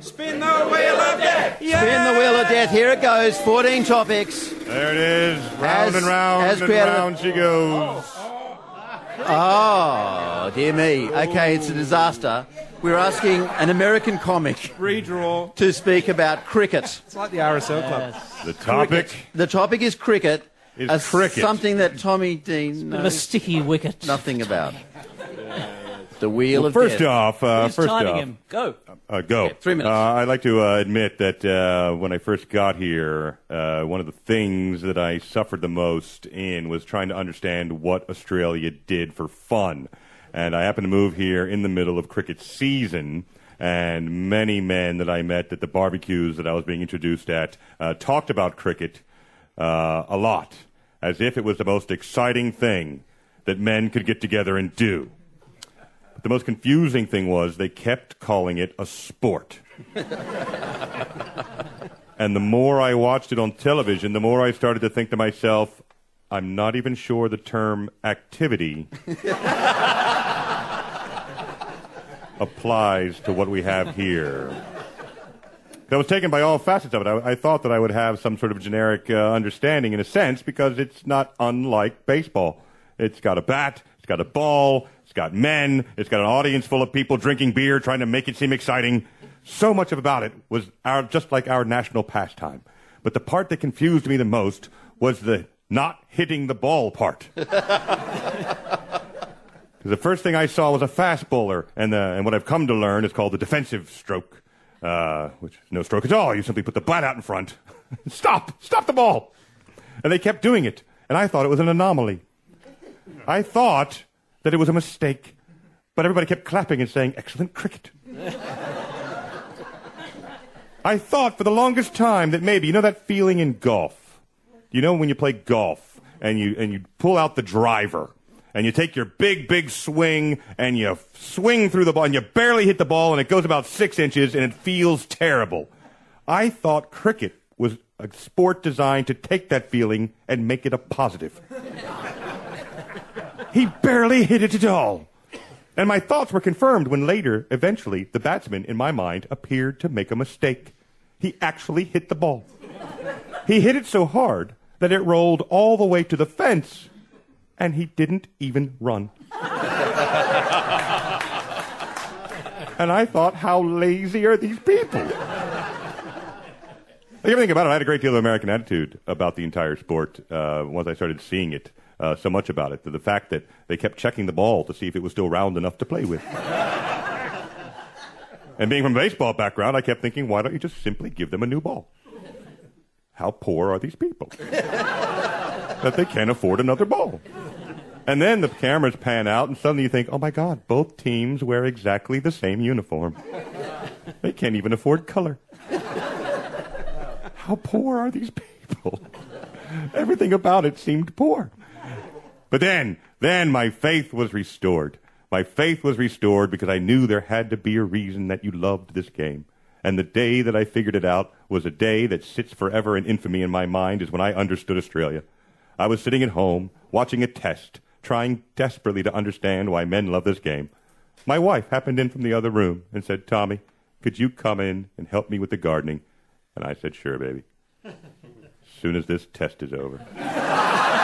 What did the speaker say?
Spin the wheel of death. Spin the wheel of death. Here it goes. 14 topics. There it is. Round As- and round as and created- round she goes. Oh, dear me. Okay, it's a disaster. We're asking an American comic Redraw. to speak about cricket. It's like the RSL club. The topic The topic is cricket. is a- cricket. Something that Tommy Dean Bit of a knows sticky wicket. nothing about. The wheel Well, of first death. off, uh, Who's first off, him? Go. Uh, go. three minutes. Uh, I'd like to uh, admit that uh, when I first got here, uh, one of the things that I suffered the most in was trying to understand what Australia did for fun. And I happened to move here in the middle of cricket season. And many men that I met at the barbecues that I was being introduced at uh, talked about cricket uh, a lot, as if it was the most exciting thing that men could get together and do. The most confusing thing was they kept calling it a sport. and the more I watched it on television, the more I started to think to myself, I'm not even sure the term activity applies to what we have here. I was taken by all facets of it. I, I thought that I would have some sort of generic uh, understanding in a sense because it's not unlike baseball. It's got a bat, it's got a ball, it's got men, it's got an audience full of people drinking beer trying to make it seem exciting. So much of about it was our, just like our national pastime. But the part that confused me the most was the not hitting the ball part. The first thing I saw was a fast bowler, and, and what I've come to learn is called the defensive stroke, uh, which is no stroke at all. You simply put the bat out in front. stop! Stop the ball! And they kept doing it, and I thought it was an anomaly. I thought that it was a mistake, but everybody kept clapping and saying, excellent cricket. I thought for the longest time that maybe, you know that feeling in golf? You know when you play golf and you, and you pull out the driver and you take your big, big swing and you swing through the ball and you barely hit the ball and it goes about six inches and it feels terrible. I thought cricket was a sport designed to take that feeling and make it a positive. He barely hit it at all. And my thoughts were confirmed when later, eventually, the batsman, in my mind, appeared to make a mistake. He actually hit the ball. He hit it so hard that it rolled all the way to the fence, and he didn't even run. and I thought, how lazy are these people? Like everything about it, I had a great deal of American attitude about the entire sport uh, once I started seeing it. Uh, so much about it, to the fact that they kept checking the ball to see if it was still round enough to play with. and being from a baseball background, I kept thinking, why don't you just simply give them a new ball? How poor are these people that they can't afford another ball? And then the cameras pan out, and suddenly you think, oh my God, both teams wear exactly the same uniform. They can't even afford color. How poor are these people? Everything about it seemed poor. But then, then my faith was restored. My faith was restored because I knew there had to be a reason that you loved this game. And the day that I figured it out was a day that sits forever in infamy in my mind is when I understood Australia. I was sitting at home, watching a test, trying desperately to understand why men love this game. My wife happened in from the other room and said, Tommy, could you come in and help me with the gardening? And I said, sure, baby. As soon as this test is over.